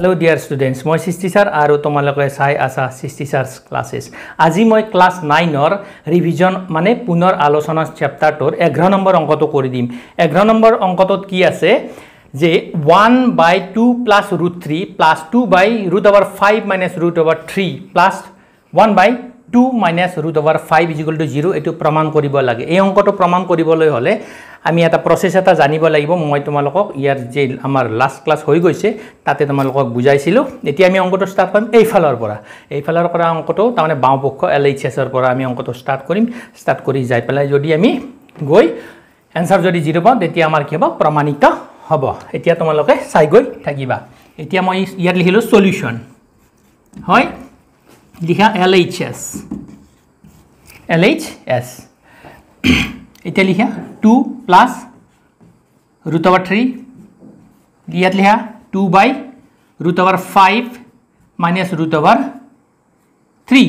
Hello dear students মই সৃষ্টি sir আৰু তোমালোকে চাই আছা সৃষ্টি ছাৰ্ছ ক্লাছেছ আজি মই ক্লাছ নাইনৰ ৰিভিজন মানে পুনৰ আলোচনা চেপ্টাৰটোৰ এঘাৰ নম্বৰ অংকটো কৰি দিম। এঘাৰ নম্বৰ অংকটোত কি আছে যে one by two plus root three plus two by root over five minus root over three plus one by two minus root over five equal to zero' এইটো প্ৰমাণ কৰিব লাগে। এই অংকটো প্ৰমাণ কৰিবলৈ হ'লে আমি এটা প্ৰচেছ এটা জানিব লাগিব। মই তোমালোকক ইয়াৰ যে আমাৰ লাষ্ট ক্লাছ হৈ গৈছে তাতে তোমালোকক বুজাইছিলোঁ। এতিয়া আমি অংকটো ষ্টাৰ্ট কৰিম এইফালৰ পৰা। এইফালৰ পৰা অংকটো তাৰমানে বাওঁপক্ষ এল এইচ এছৰ পৰা আমি অংকটো ষ্টাৰ্ট কৰিম। ষ্টাৰ্ট কৰি যাই পেলাই যদি আমি গৈ এনচাৰ যদি জিৰ' পাওঁ তেতিয়া আমাৰ কি হ'ব? প্ৰমাণিত হ'ব। এতিয়া তোমালোকে চাই গৈ থাকিবা। এতিয়া মই ইয়াত লিখিলোঁ চলিউশ্যন হয়? লিখা L H S L H S এতিয়া লিখা two plus root over three ইয়াত লিখা two by root over five minus root over three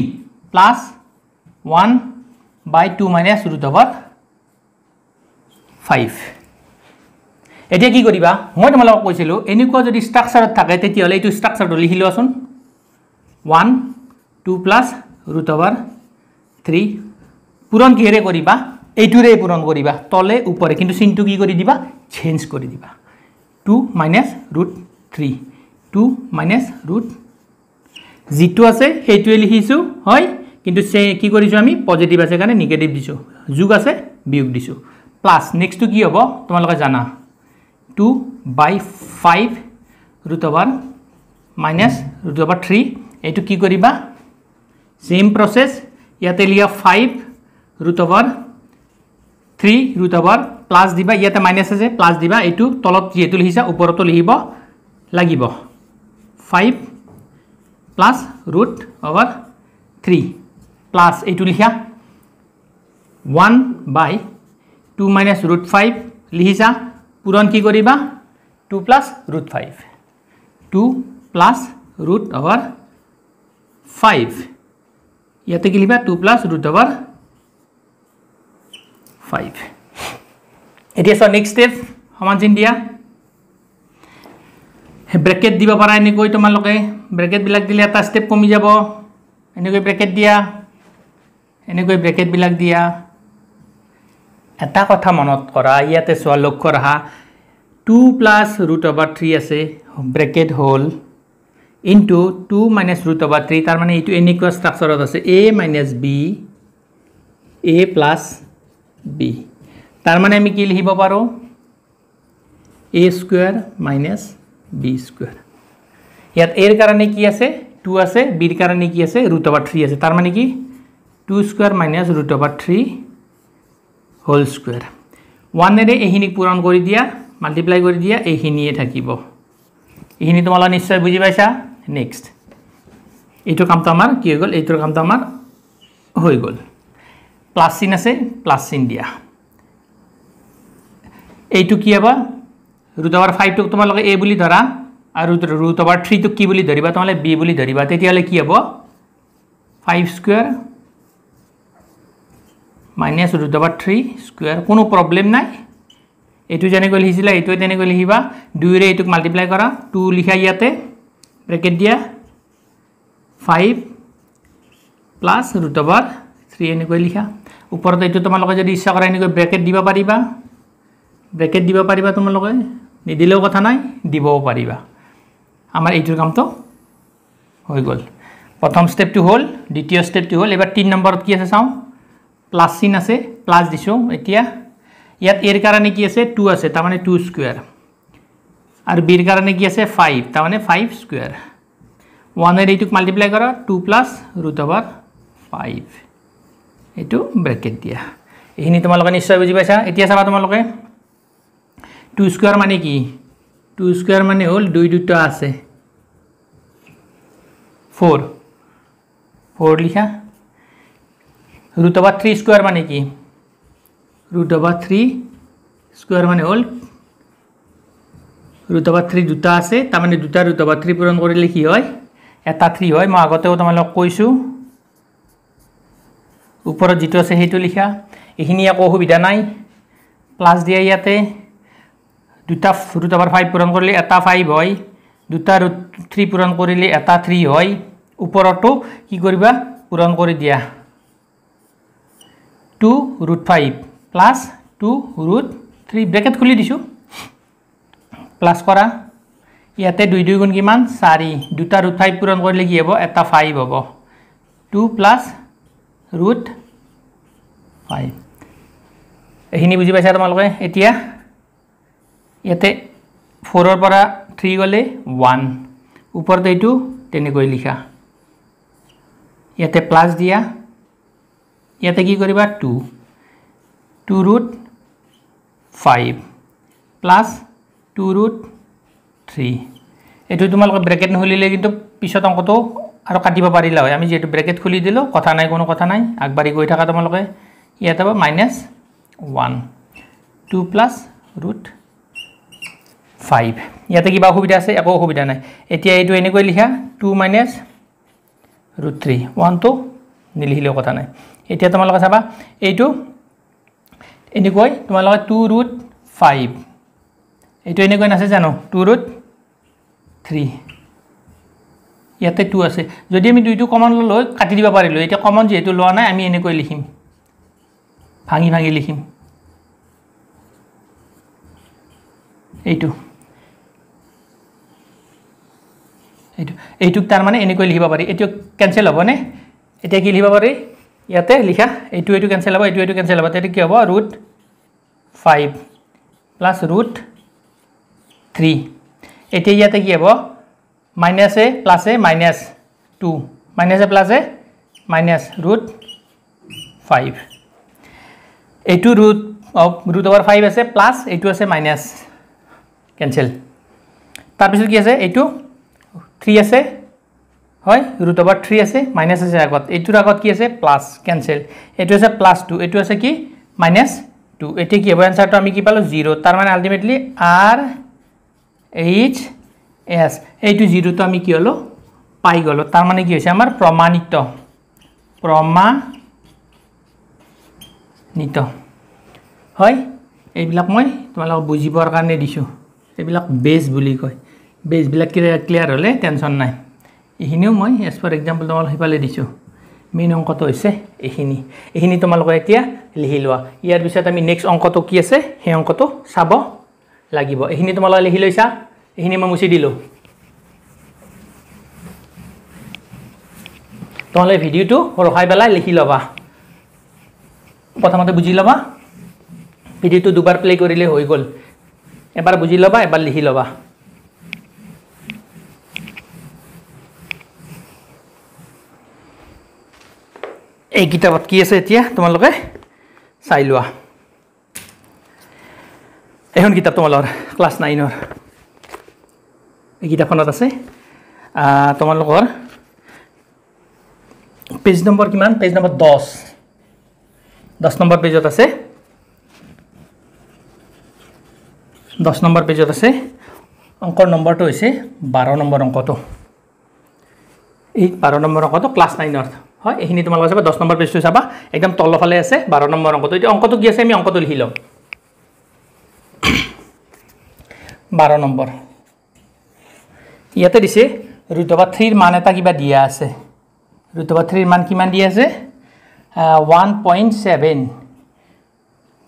plus one by two minus root over five এতিয়া কি কৰিবা? মই তোমালোকক কৈছিলোঁ এনেকুৱা যদি ষ্ট্ৰাকচাৰত থাকে তেতিয়াহ'লে এইটো ষ্ট্ৰাকচাৰটো লিখি লোৱাচোন। One two plus root over three পূৰণ কিহেৰে কৰিবা? এইটোৰে পূৰণ কৰিবা। তলে ওপৰে। কিন্তু চিনটো কি কৰি দিবা? চেঞ্জ কৰি দিবা। Two minus root three two minus root যিটো আছে সেইটোৱে লিখিছোঁ হয়? কিন্তু চে কি কৰিছোঁ আমি? পজিটিভ আছে কাৰণে নিগেটিভ দিছোঁ। যোগ আছে বিয়োগ দিছোঁ। প্লাছ নেক্সটটো কি হ'ব? তোমালোকে জানা। Two by five root over minus root over three এইটো কি কৰিবা? ছেইম প্ৰচেছ ইয়াতে লিখা five root over three root over plus দিবা ইয়াতে মাইনাছ আছে প্লাছ দিবা এইটো তলত যিহেতু লিখিছা ওপৰতো লিখিব লাগিব। Five plus root over three plus এইটো লিখা one by two minus root five লিখিছা পূৰণ কি কৰিবা? Two plus root five two plus root over five ইয়াতে কি লিখিবা? Two plus root over five এতিয়া চোৱা নেক্সট ষ্টেপ সমান চিন দিয়া ব্ৰেকেট দিব পাৰা এনেকৈ তোমালোকে ব্ৰেকেটবিলাক দিলে এটা ষ্টেপ কমি যাব এনেকৈ ব্ৰেকেট দিয়া এনেকৈ ব্ৰেকেটবিলাক দিয়া এটা কথা মনত কৰা ইয়াতে চোৱা লক্ষ্য ৰাখা two plus root over three আছে ব্ৰেকেট হ'ল into two minus root over three তাৰমানে এইটো এনেকুৱা ষ্ট্ৰাকচাৰত আছে A minus B A plus B তাৰমানে আমি কি লিখিব পাৰোঁ A square minus B square ইয়াত এৰ কাৰণে কি আছে? টু আছে বিৰ কাৰণে কি আছে? ৰুট অভাৰ থ্ৰী আছে। তাৰমানে কি? Two square minus root over three whole square ওৱানেৰে এইখিনিক পূৰণ কৰি দিয়া মাল্টিপ্লাই কৰি দিয়া এইখিনিয়ে থাকিব। এইখিনি তোমালোকে নিশ্চয় বুজি পাইছা? নেক্সট এইটো কামটো আমাৰ কি হৈ গ'ল? এইটোৰ কামটো আমাৰ হৈ গ'ল। প্লাছ চিন আছে প্লাছ চিন দিয়া। এইটো কি হ'ব? ৰুট অভাৰ ফাইভটোক তোমালোকে এ বুলি ধৰা আৰু ৰুট অভাৰ থ্ৰীটোক কি বুলি ধৰিবা? তোমালোকে বি বুলি ধৰিবা। তেতিয়াহ'লে কি হ'ব? Five square minus root over three square কোনো প্ৰব্লেম নাই। এইটো যেনেকৈ লিখিছিলা এইটোৱে তেনেকৈ লিখিবা। দুইৰে এইটোক মাল্টিপ্লাই কৰা। টু লিখা ইয়াতে ব্ৰেকেট দিয়া। Five plus root over three এনেকৈ লিখা। ওপৰত এইটো তোমালোকে যদি ইচ্ছা কৰা এনেকৈ ব্ৰেকেট দিব পাৰিবা। ব্ৰেকেট দিব পাৰিবা তোমালোকে। নিদিলেও কথা নাই, দিবও পাৰিবা। আমাৰ এইটোৰ কামটো হৈ গ'ল। প্ৰথম ষ্টেপটো হ'ল, দ্বিতীয় ষ্টেপটো হ'ল, এইবাৰ তিনি নম্বৰত কি আছে চাওঁ। প্লাছ চিন আছে প্লাছ দিছোঁ এতিয়া। ইয়াত এৰ কাৰণে কি আছে? টু আছে, তাৰমানে টু স্কুৱেৰ আৰু বিৰ কাৰণে কি আছে? ফাইভ তাৰমানে ফাইভ স্কুৱেৰ ওৱানেৰে এইটোক মাল্টিপ্লাই কৰা two plus root over five এইটো ব্ৰেকেট দিয়া। এইখিনি তোমালোকে নিশ্চয় বুজি পাইছা? এতিয়া চাবা তোমালোকে। টু স্কুৱেৰ মানে কি? টু স্কুৱেৰ মানে হ'ল দুই দুটা আছে। ফ'ৰ ফ'ৰ লিখা। ৰুট অভাৰ থ্ৰী স্কুৱেৰ মানে কি? ৰুট অভাৰ থ্ৰী স্কুৱেৰ মানে হ'ল ৰুট অভাৰ থ্ৰী দুটা আছে তাৰমানে দুটা ৰুট অভাৰ থ্ৰী পূৰণ কৰিলে কি হয়? এটা থ্ৰী হয়। মই আগতেও তোমালোকক কৈছোঁ। ওপৰত যিটো আছে সেইটো লিখা। এইখিনি একো অসুবিধা নাই। প্লাছ দিয়া ইয়াতে দুটা ৰুট অভাৰ ফাইভ পূৰণ কৰিলে এটা ফাইভ হয়। দুটা ৰুট থ্ৰী পূৰণ কৰিলে এটা থ্ৰী হয়। ওপৰতো কি কৰিবা? পূৰণ কৰি দিয়া। Two root five plus two root three bracket খুলি দিছোঁ। প্লাছ কৰা। ইয়াতে দুই দুই গুণ কিমান? চাৰি। দুটা ৰুট ফাইভ পূৰণ কৰিলে কি হ'ব? এটা ফাইভ হ'ব। টু প্লাছ ৰুট ফাইভ এইখিনি বুজি পাইছা তোমালোকে? এতিয়া ইয়াতে ফ'ৰৰ পৰা থ্ৰী গ'লে ওৱান ওপৰত এইটো তেনেকৈ লিখা। ইয়াতে প্লাছ দিয়া। ইয়াতে কি কৰিবা? Two two root five plus two root three এইটো তোমালোকে ব্ৰেকেট নুখুলিলে কিন্তু পিছত অংকটো আৰু কাটিব পাৰিলা হয়। আমি যিহেতু ব্ৰেকেট খুলি দিলোঁ কথা নাই কোনো কথা নাই আগবাঢ়ি গৈ থাকা তোমালোকে। ইয়াতে পাবা minus one two plus root five ইয়াতে কিবা অসুবিধা আছে একো অসুবিধা নাই। এতিয়া এইটো এনেকৈ লিখা টু মাইনাছ ৰুট থ্ৰী ওৱানটো নিলিখিলেও কথা নাই। এতিয়া তোমালোকে চাবা এইটো এনেকৈ তোমালোকে টু ৰুট ফাইভ এইটো এনেকৈ নাছে জানো? টু ৰুট থ্ৰী ইয়াতে টু আছে। যদি আমি দুইটো কমন লৈ কাটি দিব পাৰিলোঁ। এতিয়া কমন যিহেতু লোৱা নাই আমি এনেকৈ লিখিম। ভাঙি ভাঙি লিখিম। এইটো। এইটো। এইটোক তাৰমানে এনেকৈ লিখিব পাৰি। এইটো কেঞ্চেল হ'বনে? এতিয়া কি লিখিব পাৰি? ইয়াতে লিখা এইটো এইটো কেঞ্চেল হ'ব এইটো এইটো কেঞ্চেল হ'ব। তেতিয়া কি হ'ব? Root five plus root three এতিয়া ইয়াতে কি হ'ব? Minus A plus A minus two minus A plus A minus root five এইটো ৰুট ৰুট অভাৰ ফাইভ আছে প্লাছ এইটো আছে মাইনাছ কেঞ্চেল তাৰপিছত কি আছে এইটো থ্ৰী আছে হয় ৰুট অভাৰ থ্ৰী আছে মাইনাছ আছে আগত। এইটোৰ আগত কি আছে প্লাছ কেঞ্চেল এইটো আছে প্লাছ টু এইটো আছে কি মাইনাছ টু এতিয়া কি হ'ব এনচাৰটো আমি কি পালোঁ জিৰ' তাৰমানে আল্টিমেটলি আৰ এইচ এছ এইটো জিৰ'টো আমি কি হ'লোঁ? পাই গ'লোঁ। তাৰমানে কি হৈছে? আমাৰ প্ৰমাণিত। প্ৰমাণিত। হয় এইবিলাক মই তোমালোকক বুজিবৰ কাৰণে দিছোঁ। এইবিলাক বেজ বুলি কয়। বেজবিলাক ক্লিয়াৰ হ'লে টেনশ্যন নাই। এইখিনিও মই এজ ফৰ এক্সাম্পল তোমালোক সিফালে দিছোঁ। মেইন অংকটো হৈছে এইখিনি। এইখিনি তোমালোকে এতিয়া লিখি লোৱা। ইয়াৰ পিছত আমি নেক্সট অংকটো কি আছে? সেই অংকটো চাব লাগিব। এইখিনি তোমালোকে লিখি লৈছা। এইখিনি মই মুচি দিলোঁ তোমালোকে ভিডিঅ'টো ৰখাই পেলাই লিখি ল'বা প্ৰথমতে বুজি ল'বা ভিডিঅ'টো দুবাৰ প্লে' কৰিলে হৈ গ'ল এবাৰ বুজি ল'বা এবাৰ লিখি ল'বা এই কিতাপত কি আছে এতিয়া তোমালোকে চাই লোৱা এইখন কিতাপ তোমালোকৰ ক্লাছ নাইনৰ এই কিতাপখনত আছে তোমালোকৰ পেজ নম্বৰ কিমান? পেজ নম্বৰ দহ। দহ নম্বৰ পেজত আছে। দহ নম্বৰ পেজত আছে। অংকৰ নম্বৰটো হৈছে বাৰ নম্বৰ অংকটো। এই বাৰ নম্বৰ অংকটো ক্লাছ নাইনৰ হয় এইখিনি তোমালোকে চাবা দহ নম্বৰ পেজটো চাবা। একদম তলফালে আছে বাৰ নম্বৰ অংকটো। এতিয়া অংকটো কি আছে আমি অংকটো লিখি ল'ম বাৰ নম্বৰ। ইয়াতে দিছে থ্ৰীৰ মান এটা কিবা দিয়া আছে। থ্ৰীৰ মান কিমান দিয়া আছে? One point seven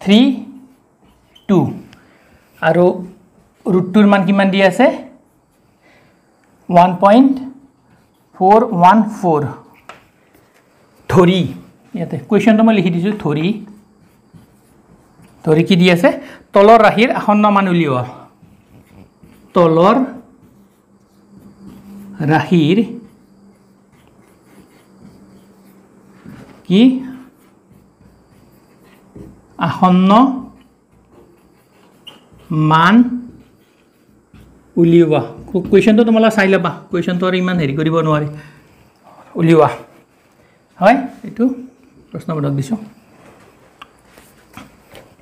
three two আৰু ৰুটটোৰ মান কিমান দিয়া আছে? One point four one four ধৰি ইয়াতে কুৱেশ্যনটো মই লিখি দিছোঁ ধৰি। ধৰি কি দি আছে? তলৰ ৰাশিৰ আসন্ন মান উলিওৱা। তলৰ ৰাশিৰ কি আসন্ন মান উলিওৱা কুৱেশ্যনটো তোমালোকে চাই ল'বা। কুৱেশ্যনটো আৰু ইমান হেৰি কৰিব নোৱাৰি। উলিওৱা হয় এইটো প্ৰশ্নবোধক দিছোঁ।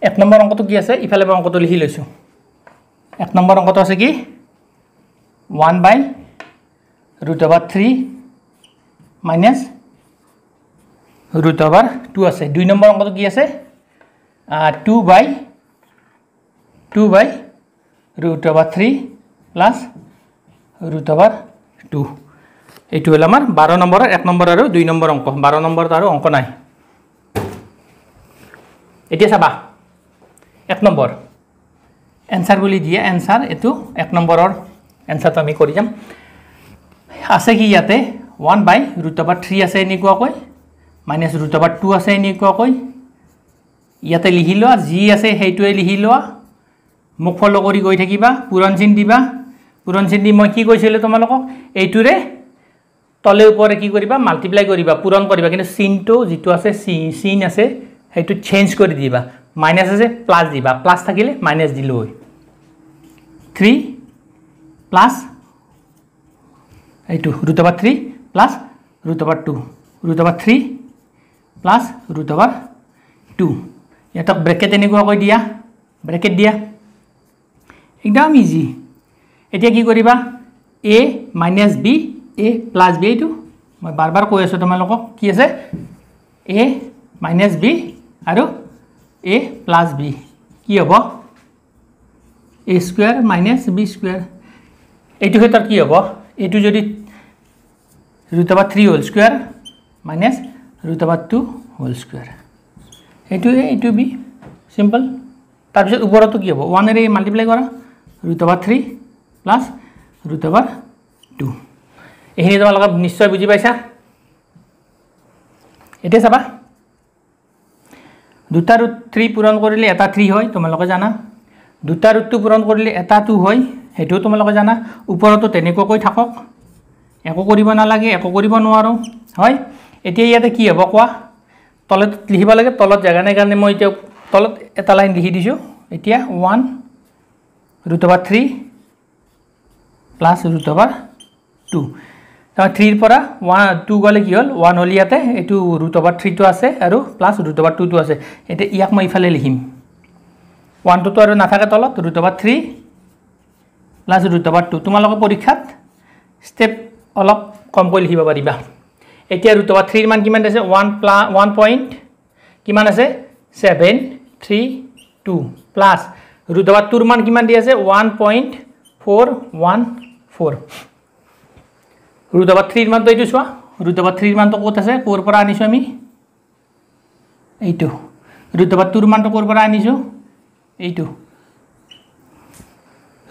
এক নম্বৰ অংকটো কি আছে? ইফালে মই অংকটো লিখি লৈছোঁ। এক নম্বৰ অংকটো আছে কি? One by root over three minus root over two আছে। দুই নম্বৰ অংকটো কি আছে? Two by two by root over three plus root over two এইটো হ'ল আমাৰ বাৰ নম্বৰৰ এক নম্বৰ আৰু দুই নম্বৰ অংক। বাৰ নম্বৰত আৰু অংক নাই। এতিয়া চাবা এক নম্বৰ। এনচাৰ বুলি দিয়ে এনচাৰ এইটো এক নম্বৰৰ এনচাৰটো আমি কৰি যাম। আছে কি ইয়াতে? One by root over three আছে এনেকুৱাকৈ মাইনাছ ৰুট অভাৰ টু আছে এনেকুৱাকৈ। ইয়াতে লিখি লোৱা যি আছে সেইটোৱে লিখি লোৱা। মোক ফ'ল' কৰি গৈ থাকিবা পূৰণ চিন দিবা। পূৰণ চিন দি মই কি কৈছিলোঁ তোমালোকক? এইটোৰে তলে ওপৰে কি কৰিবা মাল্টিপ্লাই কৰিবা পূৰণ কৰিবা। কিন্তু চিনটো যিটো আছে চি চিন আছে সেইটো চেঞ্জ কৰি দিবা। মাইনাছ আছে প্লাছ দিবা। প্লাছ থাকিলে মাইনাছ দিলোঁ থ্ৰী প্লাছ এইটো root over three plus root over two root over three plus root over two ইহঁতক ব্ৰেকেট এনেকুৱাকৈ দিয়া ব্ৰেকেট দিয়া। একদম ইজি এতিয়া কি কৰিবা? A minus B A plus B এইটো মই বাৰ বাৰ কৈ আছোঁ তোমালোকক কি আছে? এ মাইনাছ বি আৰু এ প্লাছ বি কি হ'ব? A square minus B square এইটো ক্ষেত্ৰত কি হ'ব? এইটো যদি root over three whole square minus root over two whole square. এইটো এ এইটো বি চিম্পল। তাৰপিছত ওপৰতো কি হ'ব? ওৱানেৰে মাল্টিপ্লাই কৰা root over three plus root over two. এইখিনি তোমালোকে নিশ্চয় বুজি পাইছা? এতিয়া চাবা। দুটা ৰুট থ্ৰী পূৰণ কৰিলে এটা থ্ৰী হয় তোমালোকে জানা। দুটা ৰুটটো পূৰণ কৰিলে এটা টু হয় সেইটোও তোমালোকে জানা। ওপৰতো তেনেকুৱাকৈ থাকক। একো কৰিব নালাগে একো কৰিব নোৱাৰোঁ। হয়? এতিয়া ইয়াতে কি হ'ব কোৱা? তলত লিখিব লাগে তলত জেগা নাই কাৰণে মই এতিয়া তলত এটা লাইন লিখি দিছোঁ। এতিয়া one root over three plus root over two তাৰপৰা থ্ৰীৰ পৰা ওৱান টু গ'লে কি হ'ল? ওৱান হ'ল ইয়াতে এইটো ৰুট অভাৰ থ্ৰীটো আছে আৰু প্লাছ ৰুট অভাৰ টুটো আছে। এতিয়া ইয়াক মই ইফালে লিখিম। ওৱানটোতো আৰু নাথাকে তলত root over three plus root over two তোমালোকে পৰীক্ষাত ষ্টেপ অলপ কমকৈ লিখিব পাৰিবা। এতিয়া ৰুট অভাৰ থ্ৰীৰ মান কিমান আছে? ওৱান প্লা ওৱান পইণ্ট কিমান আছে? Seven three two plus root over tour মান কিমান দি আছে? One point four one four root over থ্ৰীৰ মানটো এইটো চোৱা। ৰুট অভাৰ থ্ৰীৰ মানটো ক'ত আছে? ক'ৰ পৰা আনিছোঁ আমি? এইটো। ৰুট অভাৰ টুৰ মানটো ক'ৰ পৰা আনিছোঁ? এইটো।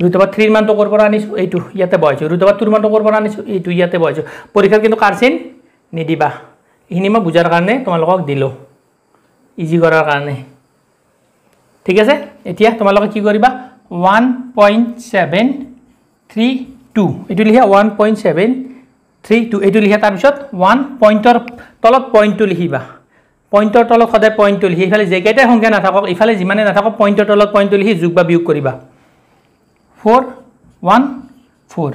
ৰুট অভাৰ থ্ৰীৰ মানটো ক'ৰ পৰা আনিছোঁ এইটো ইয়াতে বহাইছোঁ ৰুট অভাৰ টুৰ মানটো ক'ৰ পৰা আনিছোঁ এইটো ইয়াতে বহাইছোঁ পৰীক্ষাত কিন্তু কাৰচিন নিদিবা। এইখিনি মই বুজাৰ কাৰণে তোমালোকক দিলোঁ। ইজি কৰাৰ কাৰণে। ঠিক আছে? এতিয়া তোমালোকে কি কৰিবা? One point seven three two এইটো লিখা one point seven three two এইটো লিখা তাৰপিছত ওৱান পইণ্টৰ তলত পইণ্টটো লিখিবা। পইণ্টৰ তলত সদায় পইণ্টটো লিখি ইফালে যেইকেইটাই সংখ্যা নাথাকক ইফালে যিমানে নাথাকক পইণ্টৰ তলত পইণ্টটো লিখি যোগ বা বিয়োগ কৰিবা। Four one four.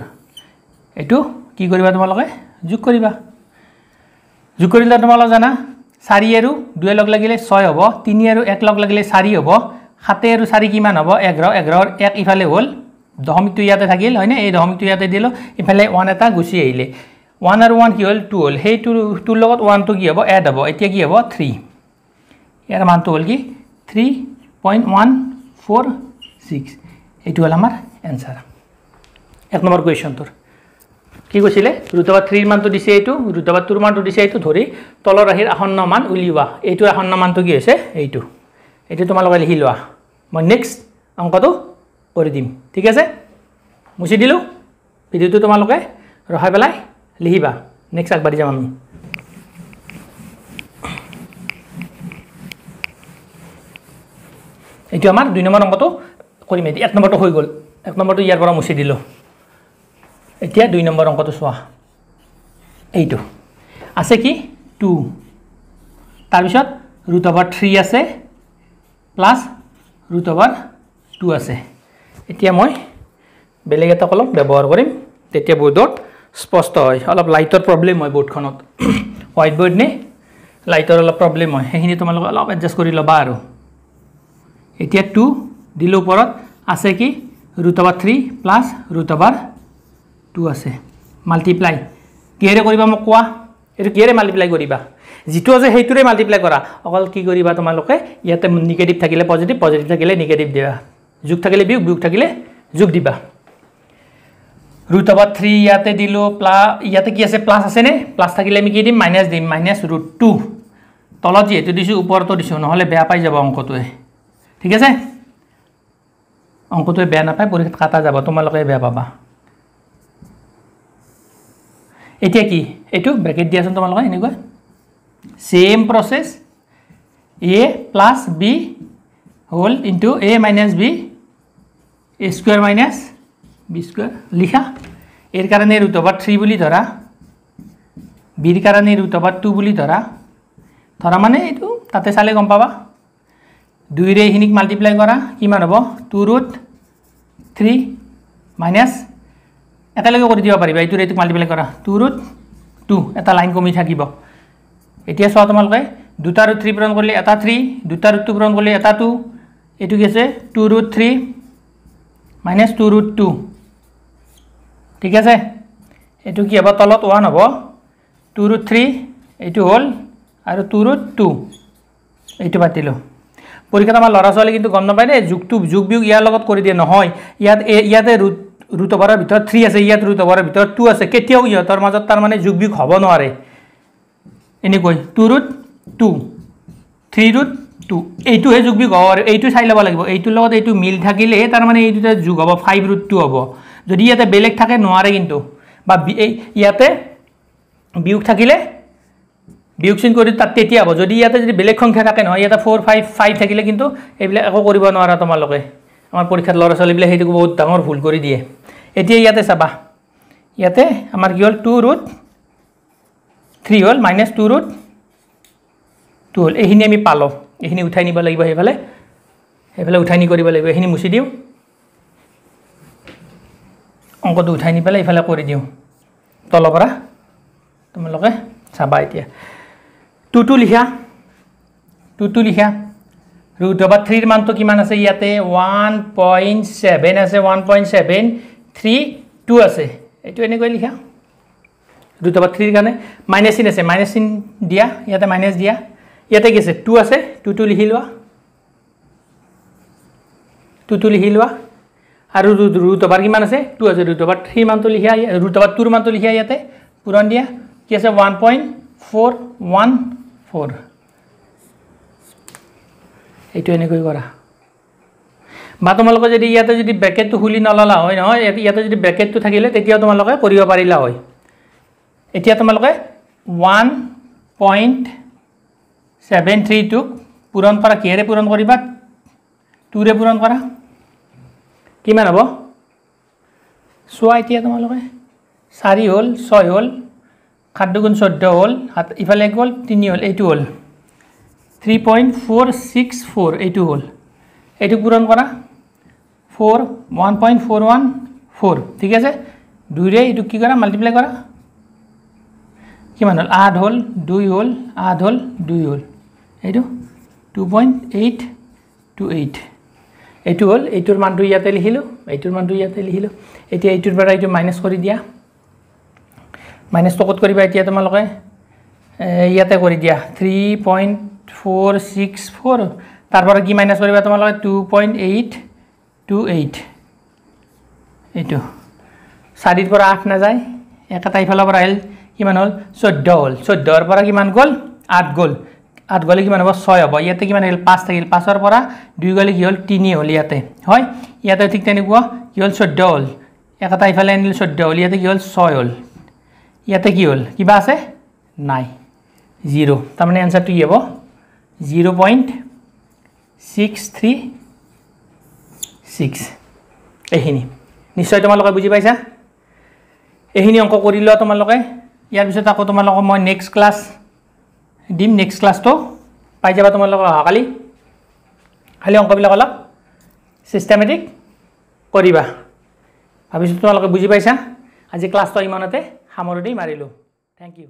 এইটো কি কৰিবা তোমালোকে? যোগ কৰিবা। যোগ কৰিলে তোমালোকে জানা চাৰি আৰু দুয়ে লগ লাগিলে ছয় হ'ব তিনি আৰু এক লগ লাগিলে চাৰি হ'ব সাতে আৰু চাৰি কিমান হ'ব? এঘাৰ। এঘাৰৰ এক ইফালে হ'ল দশমিকটো ইয়াতে থাকিল হয়নে? এই দশমিকটো ইয়াতে দিলোঁ ইফালে ওৱান এটা গুচি আহিলে। ওৱান আৰু ওৱান কি হ'ল? টু হ'ল। সেই টু টুৰ লগত ওৱানটো কি হ'ব? এড হ'ব। এতিয়া কি হ'ব? থ্ৰী। ইয়াৰ মানটো হ'ল কি? Three point one four six. এইটো হ'ল আমাৰ এনচাৰ এক নম্বৰ কুৱেশ্যনটোৰ কি কৈছিলে? ৰুটবাৰ থ্ৰীৰ মানটো দিছে এইটো ৰুটবাৰ টুৰ মানটো দিছে এইটো ধৰি তলৰ ৰাশিৰ আসন্ন মান উলিওৱা। এইটো আসন্ন মানটো কি হৈছে? এইটো। এইটো তোমালোকে লিখি লোৱা। মই নেক্সট অংকটো কৰি দিম। ঠিক আছে? মুচি দিলোঁ। ভিডিঅ'টো তোমালোকে ৰখাই পেলাই লিখিবা। নেক্সট আগবাঢ়ি যাম আমি। এইটো আমাৰ দুই নম্বৰ অংকটো কৰিম। এতিয়া এক নম্বৰটো হৈ গ'ল। এক নম্বৰটো ইয়াৰ পৰা মুচি দিলোঁ। এতিয়া দুই নম্বৰ অংকটো চোৱা। এইটো। আছে কি? টু। তাৰপিছত ৰুট অভাৰ থ্ৰী আছে প্লাছ ৰুট অভাৰ টু আছে। এতিয়া মই বেলেগ এটা কলম ব্যৱহাৰ কৰিম। তেতিয়া বৰ্ডত স্পষ্ট হয়। অলপ লাইটৰ প্ৰব্লেম হয় বৰ্ডখনত। হোৱাইট বৰ্ড নে লাইটৰ অলপ প্ৰব্লেম হয়। সেইখিনি তোমালোকে অলপ এডজাষ্ট কৰি ল'বা আৰু। এতিয়া টু দিলোঁ ওপৰত আছে কি? Root over three plus root over two আছে। মাল্টিপ্লাই কিহেৰে কৰিবা মোক কোৱা? এইটো কিহেৰে মাল্টিপ্লাই কৰিবা? যিটো আছে সেইটোৰে মাল্টিপ্লাই কৰা। অকল কি কৰিবা তোমালোকে? ইয়াতে নিগেটিভ থাকিলে পজিটিভ পজিটিভ থাকিলে নিগেটিভ দিবা। যোগ থাকিলে বিয়োগ বিয়োগ থাকিলে যোগ দিবা। ৰুট অভাৰ থ্ৰী ইয়াতে দিলোঁ প্লা ইয়াতে কি আছে? প্লাছ আছেনে? প্লাছ থাকিলে আমি কি দিম? মাইনাছ দিম। মাইনাছ ৰুট টু তলত যিহেতু দিছোঁ ওপৰতো দিছোঁ নহ'লে বেয়া পাই যাব অংকটোৱে। ঠিক আছে? অংকটোৱে বেয়া নাপায় পৰীক্ষাত কাটা যাব তোমালোকে বেয়া পাবা। এতিয়া কি? এইটো ব্ৰেকেট দিয়াচোন তোমালোকে এনেকুৱা। Same process A plus B হ'ল into A minus B A square minus B square লিখা। এৰ কাৰণে ৰুট অভাৰ থ্ৰী বুলি ধৰা বিৰ কাৰণে ৰুট অভাৰ টু বুলি ধৰা। ধৰা মানে এইটো তাতে চালে গম পাবা। দুইৰে এইখিনিক মাল্টিপ্লাই কৰা কিমান হ'ব? টু ৰুট থ্ৰী মাইনাছ একেলগে কৰি দিব পাৰিবা এইটোৰ এইটোক মাল্টিপ্লাই কৰা। টু ৰুট টু এটা লাইন কমি থাকিব। এতিয়া চোৱা তোমালোকে দুটা ৰুট থ্ৰী পূৰণ কৰিলে এটা থ্ৰী দুটা ৰুট টু পূৰণ কৰিলে এটা টু এইটো কি আছে? Two root three minus two root two ঠিক আছে? এইটো কি হ'ব? তলত ওৱান হ'ব। টু ৰুট থ্ৰী এইটো হ'ল আৰু টু ৰুট টু এইটো পাতিলোঁ পৰীক্ষাত আমাৰ ল'ৰা ছোৱালী কিন্তু গম নাপায় দেই যুগটো যুগ বিয়োগ ইয়াৰ লগত কৰি দিয়ে নহয়। ইয়াত ইয়াতে ৰুট ৰুট অভাৰৰ ভিতৰত থ্ৰী আছে ইয়াত ৰুট অভাৰৰ ভিতৰত টু আছে। কেতিয়াও ইহঁতৰ মাজত তাৰমানে যুগ বিয়োগ হ'ব নোৱাৰে। এনেকৈ two root two three root two এইটোহে যোগ বিয়োগ হ'ব আৰু এইটো চাই ল'ব লাগিব। এইটোৰ লগত এইটো মিল তাৰমানে এই দুটা যোগ হ'ব ফাইভ ৰুট টু হ'ব। যদি ইয়াতে বেলেগ থাকে নোৱাৰে কিন্তু। বা ইয়াতে বিয়োগ থাকিলে বিয়োগ চিন কৰি তাত তেতিয়া হ'ব। যদি ইয়াতে যদি বেলেগ সংখ্যা থাকে নহয় ইয়াতে ফ'ৰ ফাইভ ফাইভ থাকিলে কিন্তু এইবিলাক একো কৰিব নোৱাৰা তোমালোকে। আমাৰ পৰীক্ষাত ল'ৰা ছোৱালীবিলাক সেইটো বহুত ডাঙৰ ভুল কৰি দিয়ে। এতিয়া ইয়াতে চাবা। ইয়াতে আমাৰ কি হ'ল? টু ৰুট থ্ৰী হ'ল মাইনাছ টু ৰুট টু হ'ল। এইখিনি আমি পালোঁ। এইখিনি উঠাই নিব লাগিব সেইফালে। সেইফালে উঠাই নি কৰিব লাগিব। এইখিনি মুচি দিওঁ। অংকটো উঠাই নি পেলাই এইফালে কৰি দিওঁ। তলৰ পৰা। তোমালোকে চাবা এতিয়া। টুটো লিখা টুটো লিখা ৰুট অভাৰ থ্ৰীৰ মানটো কিমান আছে ইয়াতে ওৱান পইণ্ট ছেভেন আছে one point seven three two আছে এইটো এনেকৈ লিখা ৰুট অভাৰ থ্ৰীৰ কাৰণে মাইনাছ চিন আছে মাইনাছ চিন দিয়া ইয়াতে মাইনাছ দিয়া ইয়াতে কি আছে টু আছে টুটো লিখি লোৱা টুটো লিখি লোৱা আৰু ৰুট অভাৰ কিমান আছে টু আছে ৰুট অভাৰ থ্ৰী মানটো লিখা ৰুট অভাৰ টুৰ মানটো লিখা ইয়াতে পূৰণ দিয়া কি আছে one point four one four এইটো এনেকৈ কৰা। বা তোমালোকে যদি ইয়াতে যদি ব্ৰেকেটটো খুলি নললা হয় নহয় ইয়াতে যদি ব্ৰেকেটটো থাকিলে তেতিয়াও তোমালোকে কৰিব পাৰিলা হয়। এতিয়া তোমালোকে ওৱান পইণ্ট ছেভেন থ্ৰী টুক পূৰণ কৰা। কিহেৰে পূৰণ কৰিবা? টুৰে পূৰণ কৰা। কিমান হ'ব? চোৱা এতিয়া তোমালোকে। চাৰি হ'ল ছয় হ'ল সাত দুগুণ চৈধ্য হ'ল সাত ইফালে গ'ল তিনি হ'ল এইটো হ'ল। Three point four six four এইটো হ'ল। এইটো পূৰণ কৰা। Four one point four one four ঠিক আছে? দুইৰে এইটো কি কৰা? মাল্টিপ্লাই কৰা। কিমান হ'ল? আঠ হ'ল দুই হ'ল আঠ হ'ল দুই হ'ল। এইটো two point eight two eight এইটো হ'ল এইটোৰ মানটো ইয়াতে লিখিলোঁ এইটোৰ মানটো ইয়াতে লিখিলোঁ। এতিয়া এইটোৰ পৰা এইটো মাইনাছ কৰি দিয়া। মাইনাছটো ক'ত কৰিবা এতিয়া তোমালোকে? ইয়াতে কৰি দিয়া। Three point four six four তাৰপৰা কি মাইনাছ কৰিবা তোমালোকে? Two point eight two eight এইটো। চাৰিৰ পৰা আঠ নাযায়। একেটা ইফালৰ পৰা আহিল। কিমান হ'ল? চৈধ্য হ'ল। চৈধ্যৰ পৰা কিমান গ'ল? আঠ গ'ল। আঠ গ'লে কিমান হ'ব? ছয় হ'ব। ইয়াতে কিমান আহিল? পাঁচ থাকিল। পাঁচৰ পৰা দুই গ'লে কি হ'ল? তিনি হ'ল ইয়াতে। হয়? ইয়াতে ঠিক তেনেকুৱা। কি হ'ল? চৈধ্য হ'ল। একেটা ইফালে আনিল চৈধ্য হ'ল। ইয়াতে কি হ'ল? ছয় হ'ল। ইয়াতে কি হ'ল? কিবা আছে? নাই। জিৰ' তাৰমানে এনচাৰটো কি হ'ব? Zero' point six three six এইখিনি। নিশ্চয় তোমালোকে বুজি পাইছা? এইখিনি অংক কৰি লোৱা তোমালোকে। ইয়াৰ পিছত আকৌ তোমালোকক মই নেক্সট ক্লাছ দিম। নেক্সট ক্লাছটো পাই যাবা তোমালোকক অহাকালি। খালি অংকবিলাক অলপ ছিষ্টেমেটিক কৰিবা। ভাবিছোঁ তোমালোকে বুজি পাইছা? আজি ক্লাছটো ইমানতে। সামৰণি মাৰিলোঁ। Thank U